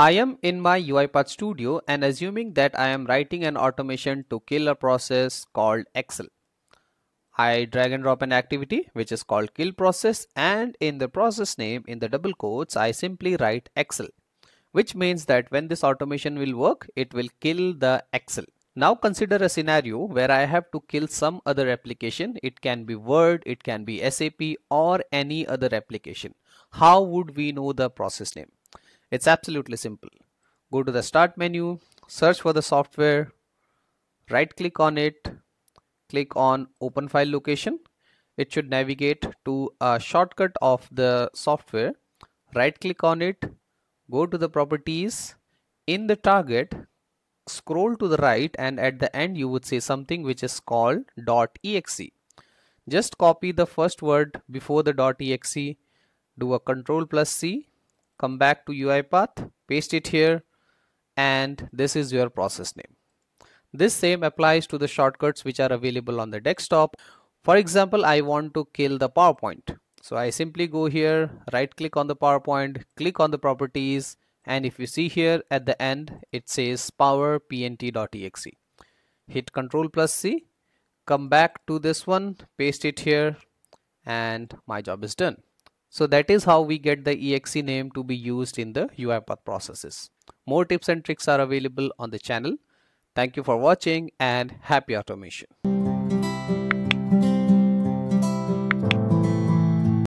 I am in my UiPath Studio and assuming that I am writing an automation to kill a process called Excel. I drag and drop an activity which is called kill process and in the process name in the double quotes I simply write Excel which means that when this automation will work it will kill the Excel. Now consider a scenario where I have to kill some other application. It can be Word, it can be SAP or any other application. How would we know the process name? It's absolutely simple. Go to the start menu, search for the software, right click on it, click on open file location. It should navigate to a shortcut of the software. Right click on it, go to the properties. In the target, scroll to the right and at the end you would see something which is called .exe. Just copy the first word before the .exe, do a control plus C, come back to UiPath, paste it here and this is your process name. This same applies to the shortcuts which are available on the desktop. For example, I want to kill the PowerPoint. So I simply go here, right click on the PowerPoint, click on the properties, and if you see here at the end it says power pnt.exe hit control plus c come back to this one paste it here and my job is done so that is how we get the exe name to be used in the UiPath processes. More tips and tricks are available on the channel. Thank you for watching and happy automation